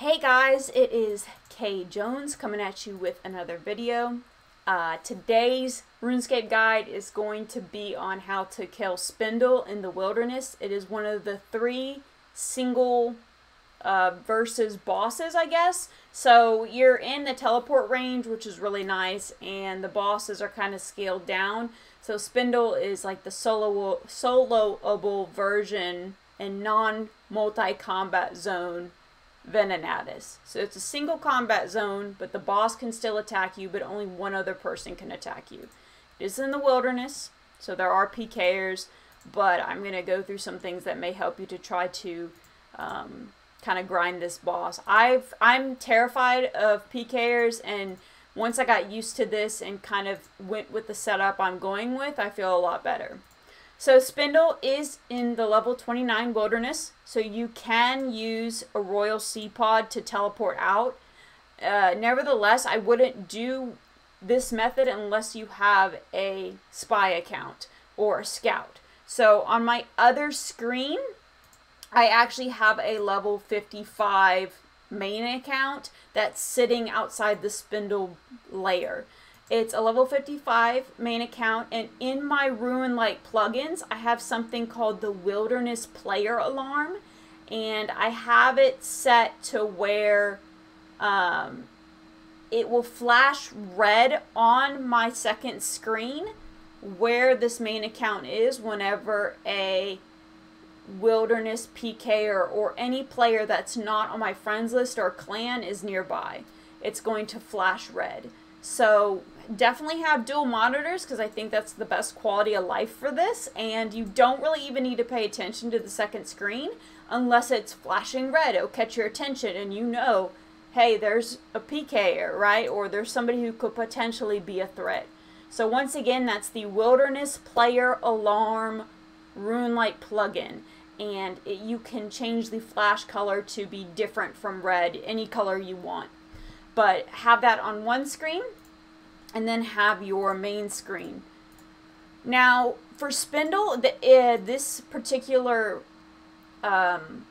Hey guys, it is Kay Jones coming at you with another video. Uh, today's RuneScape guide is going to be on how to kill Spindel in the wilderness. It is one of the three single uh, versus bosses, I guess. So you're in the teleport range, which is really nice, and the bosses are kind of scaled down. So Spindel is like the solo soloable version and non-multi-combat zone Venenatis. So it's a single combat zone, but the boss can still attack you, but only one other person can attack you. It is in the wilderness, so there are PKers, but I'm going to go through some things that may help you to try to um, kind of grind this boss. I've I'm terrified of PKers, and once I got used to this and kind of went with the setup I'm going with, I feel a lot better. So Spindel is in the level 29 wilderness, so you can use a Royal Seed Pod to teleport out. Uh, nevertheless, I wouldn't do this method unless you have a spy account or a scout. So on my other screen, I actually have a level 55 main account that's sitting outside the Spindel layer. It's a level 55 main account, and in my RuneLite plugins, I have something called the Wilderness Player Alarm, and I have it set to where um, it will flash red on my second screen where this main account is whenever a wilderness PK or, or any player that's not on my friends list or clan is nearby. It's going to flash red. So definitely have dual monitors because I think that's the best quality of life for this. And you don't really even need to pay attention to the second screen unless it's flashing red. It'll catch your attention and you know, hey, there's a PK, right? Or there's somebody who could potentially be a threat. So once again, that's the Wilderness Player Alarm RuneLite plugin. And it, you can change the flash color to be different from red, any color you want. But have that on one screen and then have your main screen. Now, for Spindel, the, uh, this particular um,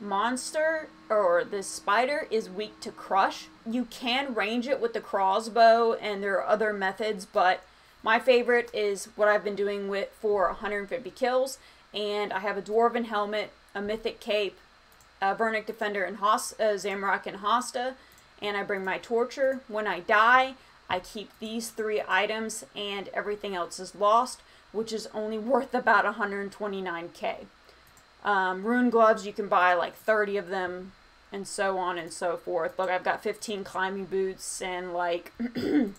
monster or this spider is weak to crush. You can range it with the crossbow and there are other methods, but my favorite is what I've been doing with for 150 kills. And I have a Dwarven helmet, a Mythic cape, a Vernic Defender, and Host, uh, Zamorakian Hasta. And I bring my Torture. When I die, I keep these three items and everything else is lost, which is only worth about 129k. Um, rune gloves, you can buy like 30 of them and so on and so forth. Look, I've got 15 climbing boots and like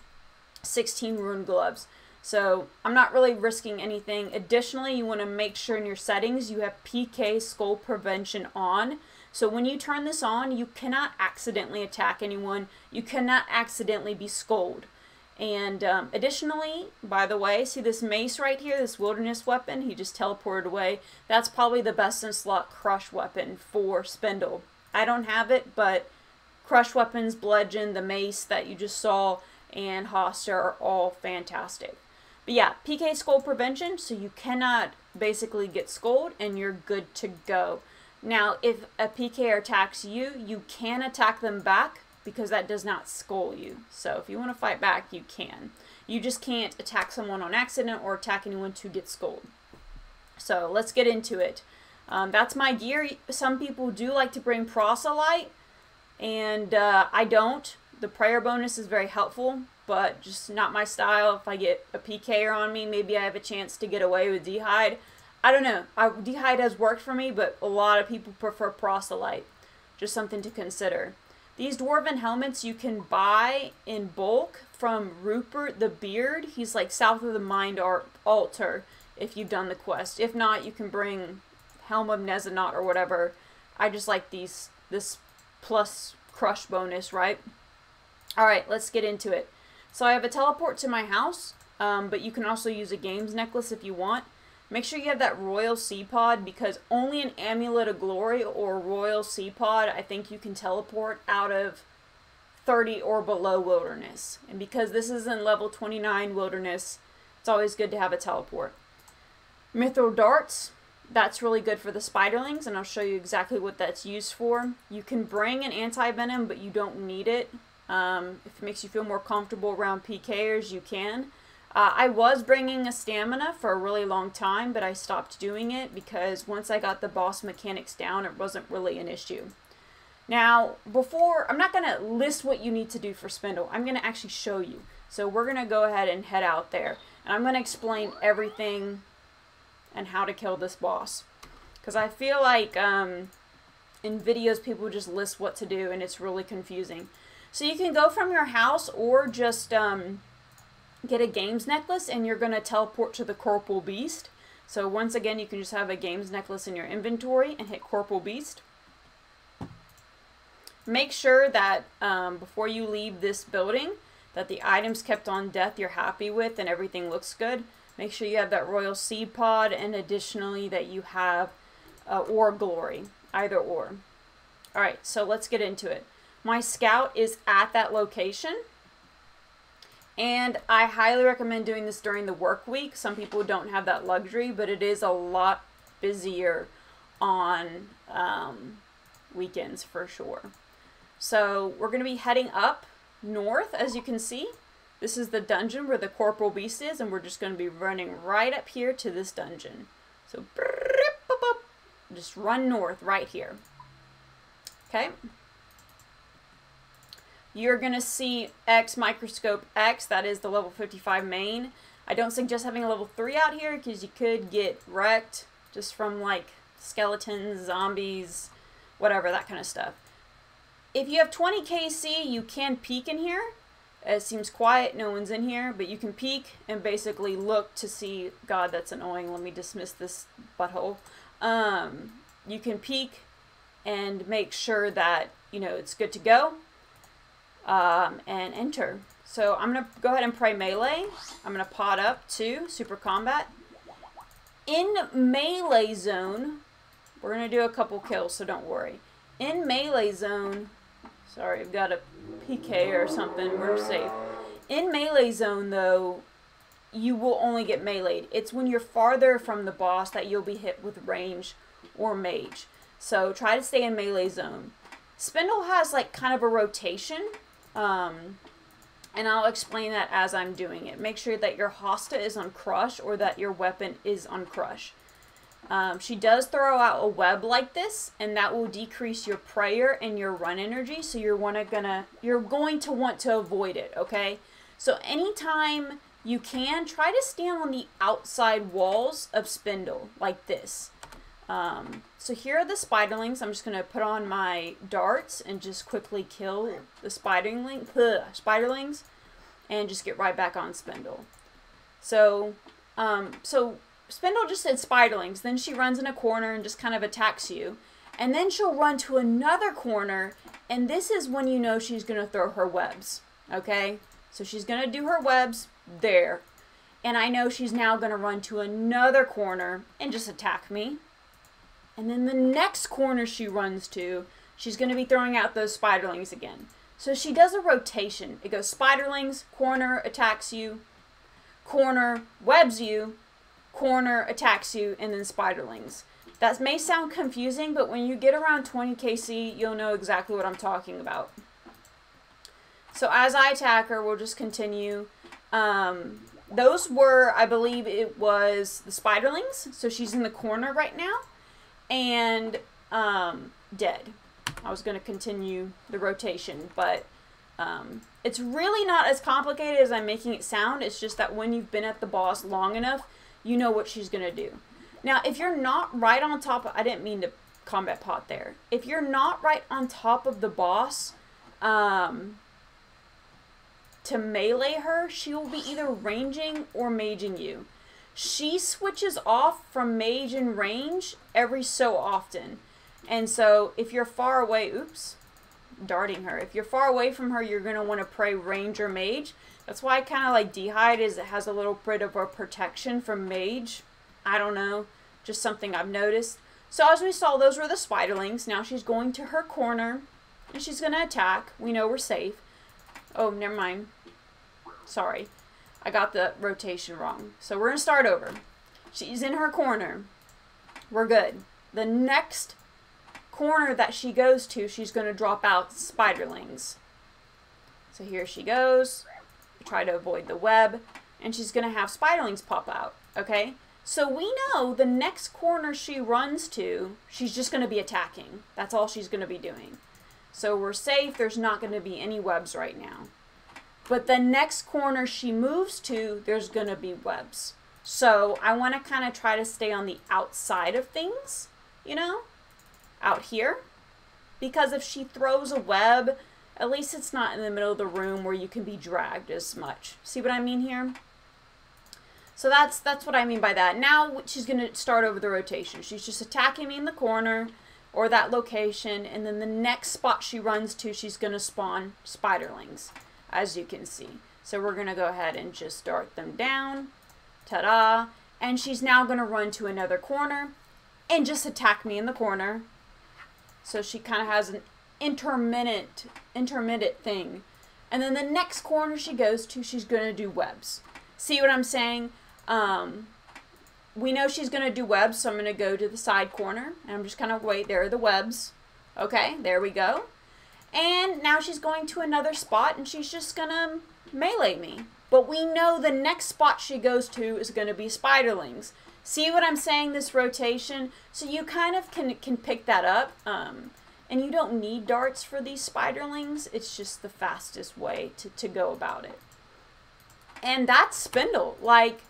16 rune gloves. So I'm not really risking anything. Additionally, you want to make sure in your settings you have PK skull prevention on so when you turn this on, you cannot accidentally attack anyone. You cannot accidentally be skulled. And um, additionally, by the way, see this mace right here, this wilderness weapon? He just teleported away. That's probably the best in slot crush weapon for Spindel. I don't have it, but crush weapons, bludgeon, the mace that you just saw, and Hasta are all fantastic. But yeah, PK skull prevention, so you cannot basically get skulled and you're good to go. Now, if a PK attacks you, you can attack them back because that does not skull you. So if you want to fight back, you can. You just can't attack someone on accident or attack anyone to get skulled. So let's get into it. Um, that's my gear. Some people do like to bring proselyte, and uh, I don't. The prayer bonus is very helpful, but just not my style. If I get a PKer on me, maybe I have a chance to get away with D'hide. I don't know. I, has worked for me, but a lot of people prefer proselyte. Just something to consider. These dwarven helmets you can buy in bulk from Rupert the Beard. He's like south of the Mind art Altar if you've done the quest. If not, you can bring Helm of Neitiznot or whatever. I just like these this plus crush bonus, right? Alright, let's get into it. So I have a teleport to my house, um, but you can also use a games necklace if you want. Make sure you have that Royal Seed Pod because only an Amulet of Glory or Royal Seed Pod I think you can teleport out of 30 or below Wilderness. And because this is in level 29 Wilderness, it's always good to have a teleport. Mithril Darts. that's really good for the spiderlings, and I'll show you exactly what that's used for. You can bring an anti-venom, but you don't need it. Um, if it makes you feel more comfortable around PKers, you can. Uh, I was bringing a stamina for a really long time, but I stopped doing it because once I got the boss mechanics down, it wasn't really an issue. Now, before, I'm not going to list what you need to do for Spindel. I'm going to actually show you. So we're going to go ahead and head out there. And I'm going to explain everything and how to kill this boss. Because I feel like um, in videos people just list what to do and it's really confusing. So you can go from your house or just um, get a games necklace and you're going to teleport to the Corporeal Beast. So once again, you can just have a games necklace in your inventory and hit Corporeal Beast. Make sure that um, before you leave this building, that the items kept on death you're happy with and everything looks good. Make sure you have that royal seed pod and additionally that you have uh, or glory, either or. All right, so let's get into it. My scout is at that location. And I highly recommend doing this during the work week. Some people don't have that luxury, but it is a lot busier on um, weekends for sure. So we're going to be heading up north, as you can see. This is the dungeon where the Corporeal Beast is, and we're just going to be running right up here to this dungeon. So, just run north right here. Okay. You're going to see X Microscope X, that is the level 55 main. I don't suggest having a level 3 out here because you could get wrecked just from like skeletons, zombies, whatever, that kind of stuff. If you have 20 KC, you can peek in here. It seems quiet, no one's in here, but you can peek and basically look to see, God, that's annoying, let me dismiss this butthole. Um, you can peek and make sure that, you know, it's good to go um, and enter. So I'm going to go ahead and pray melee. I'm going to pot up to super combat. In melee zone, we're going to do a couple kills, so don't worry. In melee zone, sorry, I've got a PK or something. We're safe. In melee zone, though, you will only get meleeed. It's when you're farther from the boss that you'll be hit with range or mage. So try to stay in melee zone. Spindel has like kind of a rotation. Um, and I'll explain that as I'm doing it. Make sure that your hasta is on crush or that your weapon is on crush. Um, she does throw out a web like this, and that will decrease your prayer and your run energy. So you're wanna gonna you're going to want to avoid it. Okay. So anytime you can, try to stand on the outside walls of Spindel like this. Um, so here are the spiderlings. I'm just gonna put on my darts and just quickly kill the spiderling ugh, spiderlings, and just get right back on Spindel. So, um, so Spindel just said spiderlings. Then she runs in a corner and just kind of attacks you. And then she'll run to another corner, and this is when you know she's going to throw her webs. Okay? So she's going to do her webs there. And I know she's now going to run to another corner and just attack me. And then the next corner she runs to, she's going to be throwing out those spiderlings again. So she does a rotation. It goes spiderlings, corner, attacks you, corner, webs you, corner attacks you, and then spiderlings. That may sound confusing, but when you get around 20 KC, you'll know exactly what I'm talking about. So as I attack her, we'll just continue. Um, those were, I believe it was the spiderlings. So she's in the corner right now. And um, dead. I was going to continue the rotation, but um, it's really not as complicated as I'm making it sound. It's just that when you've been at the boss long enough, you know what she's going to do. Now, if you're not right on top of, I didn't mean to combat pot there. If you're not right on top of the boss, um, to melee her, she will be either ranging or maging you. She switches off from mage and range every so often. And so if you're far away, oops, darting her. If you're far away from her, you're going to want to pray range or mage. That's why I kind of like D'hide is it has a little bit of a protection from mage. I don't know. Just something I've noticed. So as we saw, those were the spiderlings. Now she's going to her corner. And she's going to attack. We know we're safe. Oh, never mind. Sorry. I got the rotation wrong. So we're going to start over. She's in her corner. we're good. The next corner that she goes to, she's going to drop out spiderlings. So here she goes. Try to avoid the web. And she's going to have spiderlings pop out. Okay? So we know the next corner she runs to, she's just going to be attacking. That's all she's going to be doing. So we're safe. There's not going to be any webs right now. But the next corner she moves to, there's going to be webs. So I want to kind of try to stay on the outside of things, you know, out here. Because if she throws a web, at least it's not in the middle of the room where you can be dragged as much. See what I mean here? So that's that's what I mean by that. Now she's going to start over the rotation. She's just attacking me in the corner or that location, and then the next spot she runs to, she's going to spawn spiderlings, as you can see. So we're going to go ahead and just dart them down. Ta-da! And she's now going to run to another corner and just attack me in the corner. So she kind of has an intermittent, intermittent thing. And then the next corner she goes to, she's going to do webs. See what I'm saying? Um, we know she's going to do webs, so I'm going to go to the side corner. And I'm just kind of wait. There are the webs. Okay, there we go. And now she's going to another spot, and she's just to melee me. But we know the next spot she goes to is to be spiderlings. See what I'm saying, this rotation? So you kind of can, can pick that up. Um, and you don't need darts for these spiderlings. It's just the fastest way to, to go about it. And that's Spindel. Like,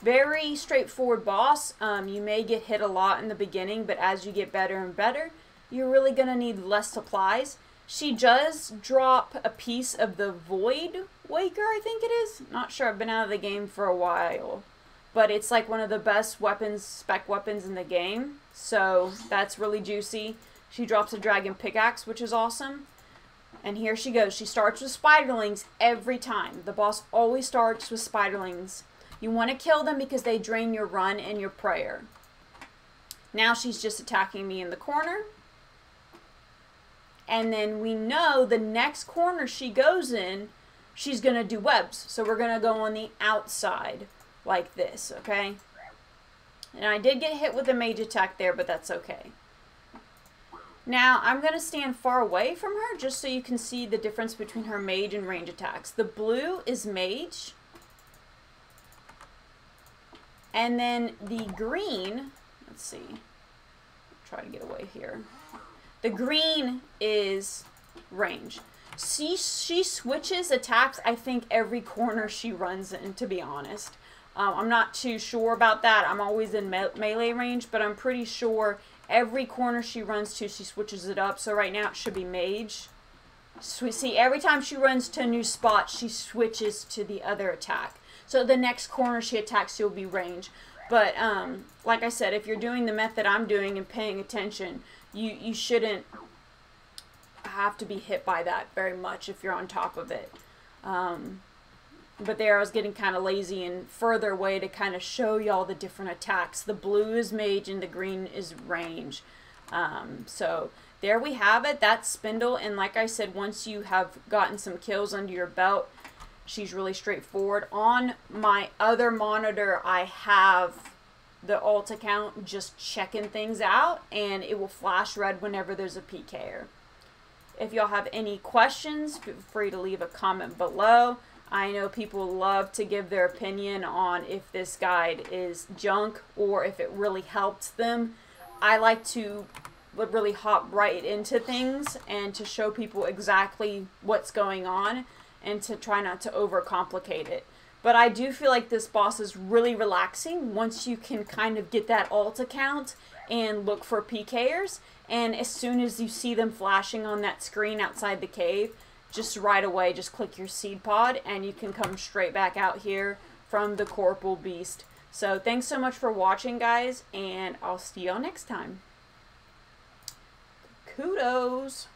very straightforward boss. Um, you may get hit a lot in the beginning, but as you get better and better, you're really going to need less supplies. She does drop a piece of the Void Waker, I think it is. Not sure, I've been out of the game for a while. But it's like one of the best weapons, spec weapons in the game. So that's really juicy. She drops a dragon pickaxe, which is awesome. And here she goes. She starts with spiderlings every time. The boss always starts with spiderlings. You want to kill them because they drain your run and your prayer. Now she's just attacking me in the corner. And then we know the next corner she goes in, she's going to do webs. So we're going to go on the outside like this, okay? And I did get hit with a mage attack there, but that's okay. Now, I'm going to stand far away from her just so you can see the difference between her mage and range attacks. The blue is mage. And then the green, let's see, try to get away here. The green is range. She, she switches attacks, I think, every corner she runs in, to be honest. Um, I'm not too sure about that. I'm always in me melee range, but I'm pretty sure every corner she runs to, she switches it up. So right now it should be mage. So see every time she runs to a new spot, she switches to the other attack. So the next corner she attacks, she'll be range. But um, like I said, if you're doing the method I'm doing and paying attention, you, you shouldn't have to be hit by that very much if you're on top of it. Um, but there I was getting kind of lazy and further away to kind of show y'all the different attacks. The blue is mage and the green is range. Um, so there we have it. That's Spindel. And like I said, once you have gotten some kills under your belt, she's really straightforward. On my other monitor, I have the alt account just checking things out and it will flash red whenever there's a PKer. If y'all have any questions, feel free to leave a comment below. I know people love to give their opinion on if this guide is junk or if it really helped them. I like to really hop right into things and to show people exactly what's going on and to try not to overcomplicate it. But I do feel like this boss is really relaxing once you can kind of get that alt account and look for PKers. And as soon as you see them flashing on that screen outside the cave, just right away, just click your seed pod and you can come straight back out here from the Corporeal Beast. So thanks so much for watching, guys, and I'll see y'all next time. Kudos!